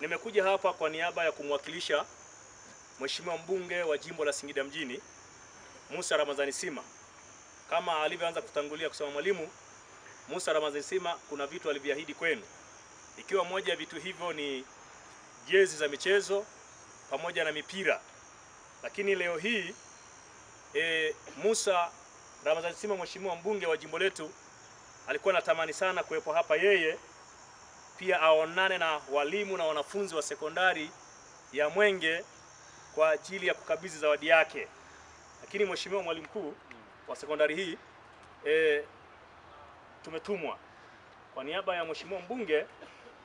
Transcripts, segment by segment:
Nimekuja hapa kwa niaba ya kumwakilisha Mheshimiwa mbunge wa jimbo la Singida mjini Musa Ramadhani Sima. Kama alivyoanza kutangulia kusema mwalimu Musa Ramadhani Sima, kuna vitu alivyoahidi kwenu, ikiwa moja ya vitu hivyo ni jezi za michezo pamoja na mipira. Lakini leo hii e, Musa Ramadhani Sima, mheshimiwa mbunge wa jimbo letu, alikuwa anatamani sana kuwepo hapa yeye pia aonane na walimu na wanafunzi wa sekondari ya Mwenge kwa ajili ya kukabidhi zawadi yake. Lakini mheshimiwa mwalimu mkuu wa sekondari hii e, tumetumwa kwa niaba ya mheshimiwa mbunge,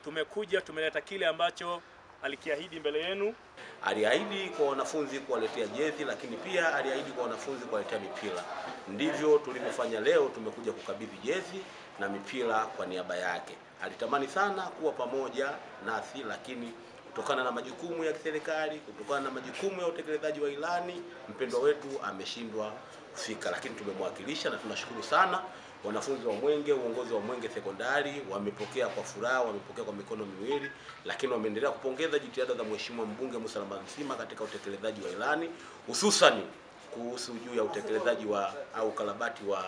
tumekuja tumeleta kile ambacho alikiahidi mbele yenu. Aliahidi kwa wanafunzi kuwaletea jezi, lakini pia aliahidi kwa wanafunzi kuwaletea mipira. Ndivyo tulivyofanya leo, tumekuja kukabidhi jezi na mipira kwa niaba yake. Alitamani sana kuwa pamoja nasi, lakini kutokana na majukumu ya kiserikali, kutokana na majukumu ya utekelezaji wa ilani, mpendwa wetu ameshindwa kufika, lakini tumemwakilisha na tunashukuru sana. Wanafunzi wa Mwenge, uongozi wa Mwenge Sekondari wamepokea kwa furaha, wamepokea kwa mikono miwili, lakini wameendelea kupongeza jitihada za Mheshimiwa mbunge Musa Ramadhani Sima katika utekelezaji wa ilani, hususani kuhusu juu ya utekelezaji wa au ukarabati wa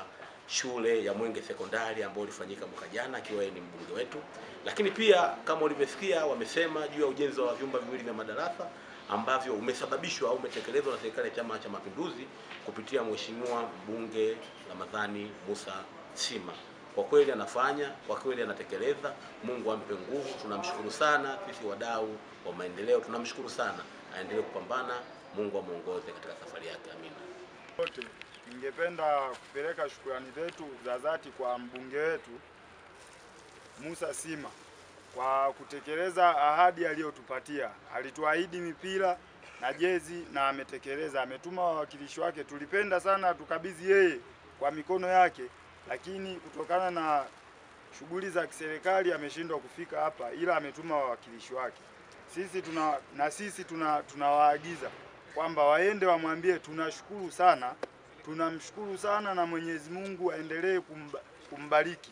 shule ya Mwenge Sekondari ambayo ulifanyika mwaka jana, akiwa ni mbunge wetu. Lakini pia kama ulivyosikia, wamesema juu ya ujenzi wa vyumba viwili vya madarasa ambavyo umesababishwa au umetekelezwa na serikali ya Chama cha Mapinduzi kupitia Mheshimiwa mbunge Ramadhani Musa Sima. Kwa kweli anafanya, kwa kweli anatekeleza. Mungu ampe nguvu. Tunamshukuru sana sisi wadau wa maendeleo, tunamshukuru sana, aendelee kupambana. Mungu amuongoze katika safari yake, amina. Ningependa kupeleka shukrani zetu za dhati kwa mbunge wetu Musa Sima kwa kutekeleza ahadi aliyotupatia. Alituahidi mipira na jezi na ametekeleza. Ametuma wawakilishi wake, tulipenda sana tukabidhi yeye kwa mikono yake, lakini kutokana na shughuli za kiserikali ameshindwa kufika hapa, ila ametuma wawakilishi wake. Sisi tuna na sisi tuna tunawaagiza kwamba waende wamwambie tunashukuru sana, tunamshukuru sana na Mwenyezi Mungu aendelee kumba, kumbariki.